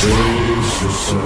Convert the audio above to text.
Chase.